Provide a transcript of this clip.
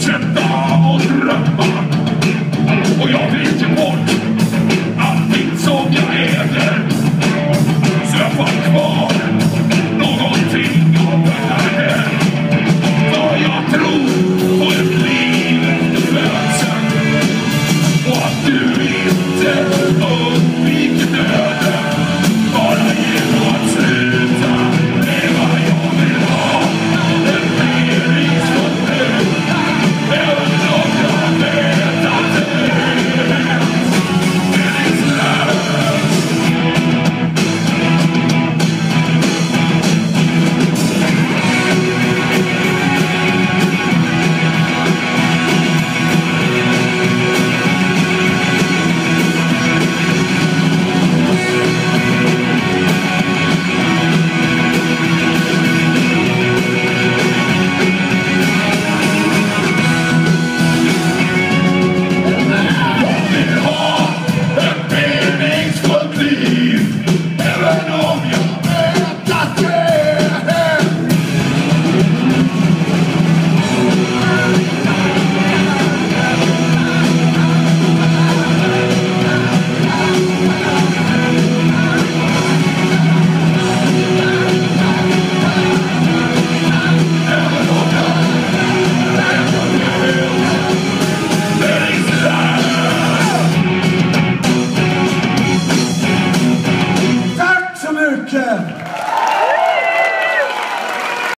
fortsätta och drömma. Och jag vill till bort